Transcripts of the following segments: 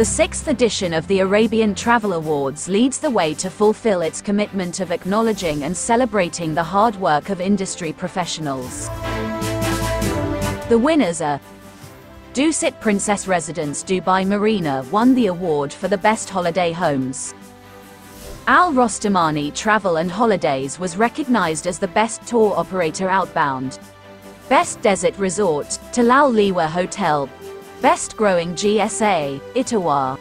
The sixth edition of the Arabian Travel Awards leads the way to fulfill its commitment of acknowledging and celebrating the hard work of industry professionals. The winners are Dusit Princess Residence Dubai Marina won the award for the best holiday homes. Al Rostamani Travel and Holidays was recognized as the best tour operator outbound. Best Desert Resort, Tilal Liwa Hotel. Best Growing GSA, ITVAR.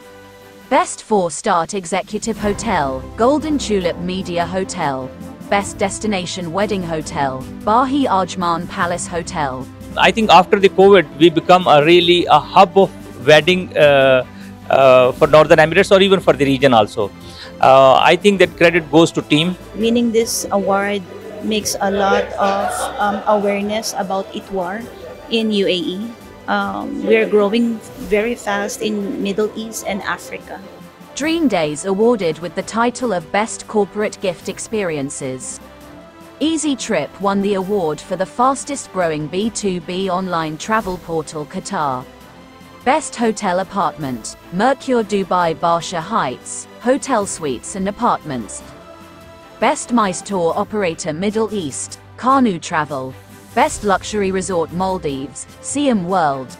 Best 4-Star Executive Hotel, Golden Tulip Media Hotel. Best Destination Wedding Hotel, Bahi Ajman Palace Hotel. I think after the COVID, we become a really a hub of wedding uh, uh, for Northern Emirates or even for the region also. Uh, I think that credit goes to team. Winning this award makes a lot of um, awareness about ITVAR in UAE. Um, we are growing very fast in Middle East and Africa. Dreamdays awarded with the title of Best Corporate Gift Experiences. Ezytrip won the award for the fastest growing B2B online travel portal Qatar. Best Hotel Apartment, Mercure Dubai Barsha Heights, Hotel Suites and Apartments. Best MICE Tour Operator Middle East, Kanoo Travel. Best Luxury Resort Maldives, Siyam World.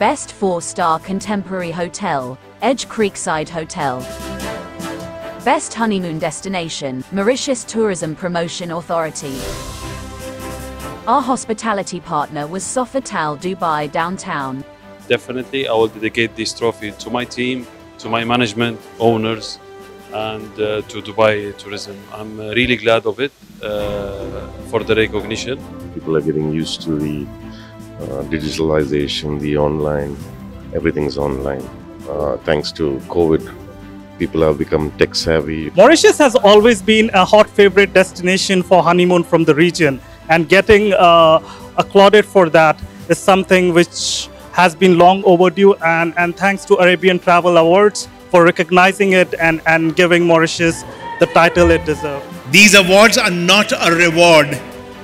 Best 4-Star Contemporary Hotel, Edge Creekside Hotel. Best Honeymoon Destination, Mauritius Tourism Promotion Authority. Our hospitality partner was Sofitel Dubai Downtown. Definitely, I will dedicate this trophy to my team, to my management, owners, and uh, to Dubai Tourism. I'm uh, really glad of it uh, for the recognition. People are getting used to the uh, digitalization, the online, everything's online. Uh, thanks to COVID, people have become tech savvy. Mauritius has always been a hot favorite destination for honeymoon from the region, and getting uh, applauded for that is something which has been long overdue. And, and thanks to Arabian Travel Awards for recognizing it and, and giving Mauritius the title it deserves. These awards are not a reward,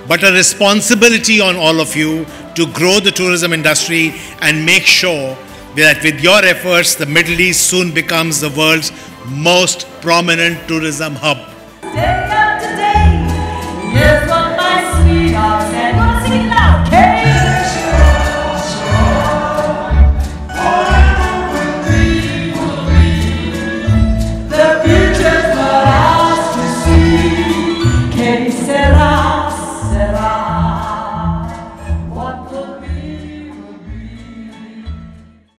but a responsibility on all of you to grow the tourism industry and make sure that with your efforts, the Middle East soon becomes the world's most prominent tourism hub.